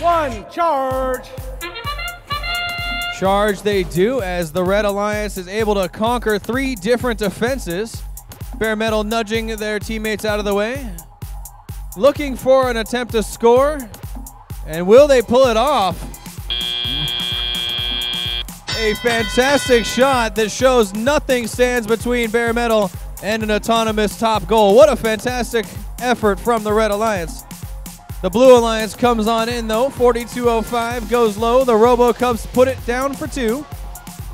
one, charge. Charge they do as the Red Alliance is able to conquer three different defenses. Bear Metal nudging their teammates out of the way. Looking for an attempt to score. And will they pull it off? A fantastic shot that shows nothing stands between Bear Metal and an autonomous top goal. What a fantastic effort from the Red Alliance. The Blue Alliance comes on in though. 42.05 goes low. The Robo Cubs put it down for two.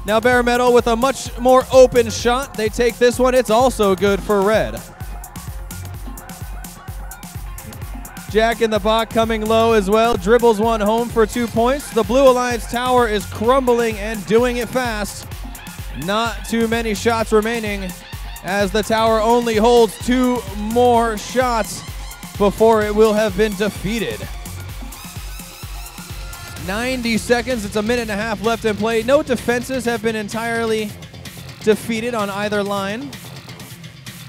Now Bear Metal with a much more open shot. They take this one. It's also good for red. Jack in the Bot coming low as well. Dribbles one home for two points. The Blue Alliance tower is crumbling and doing it fast. Not too many shots remaining as the tower only holds two more shots before it will have been defeated. 90 seconds. It's a minute and a half left in play. No defenses have been entirely defeated on either line.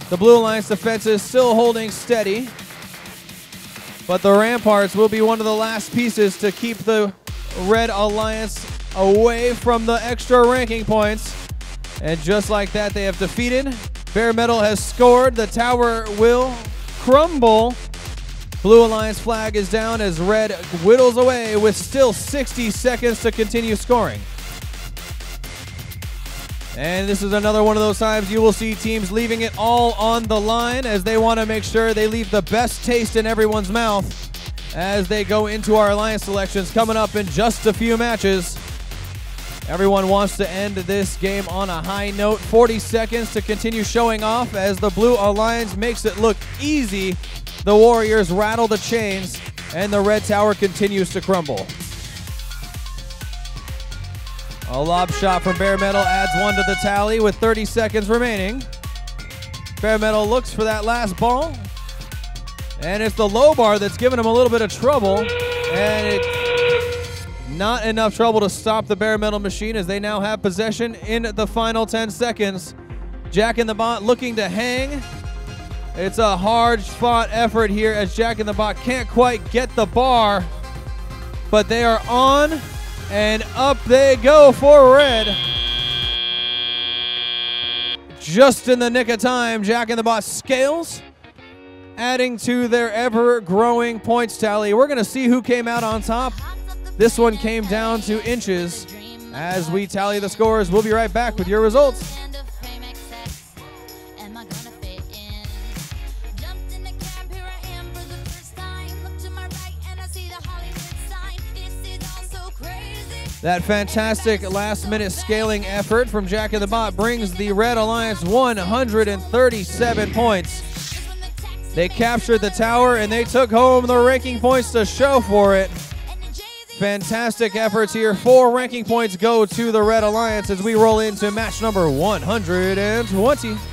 The Blue Alliance defense is still holding steady. But the Ramparts will be one of the last pieces to keep the Red Alliance away from the extra ranking points. And just like that, they have defeated. Bear Metal has scored. The tower will crumble. Blue Alliance flag is down as Red whittles away with still 60 seconds to continue scoring. And this is another one of those times you will see teams leaving it all on the line as they want to make sure they leave the best taste in everyone's mouth as they go into our alliance selections coming up in just a few matches. Everyone wants to end this game on a high note. 40 seconds to continue showing off as the Blue Alliance makes it look easy. The Warriors rattle the chains and the Red Tower continues to crumble. A lob shot from Bear Metal adds one to the tally with 30 seconds remaining. Bear Metal looks for that last ball. And it's the low bar that's giving him a little bit of trouble. And it's not enough trouble to stop the Bear Metal machine as they now have possession in the final 10 seconds. Jack in the Bot looking to hang. It's a hard fought effort here as Jack in the Bot can't quite get the bar. But they are on and up they go for red. Just in the nick of time, Jack in the Bot scales, adding to their ever growing points tally. We're going to see who came out on top. This one came down to inches. As we tally the scores, we'll be right back with your results. That fantastic last minute scaling effort from Jack in the Bot brings the Red Alliance 137 points. They captured the tower and they took home the ranking points to show for it. Fantastic efforts here. Four ranking points go to the Red Alliance as we roll into match number 120.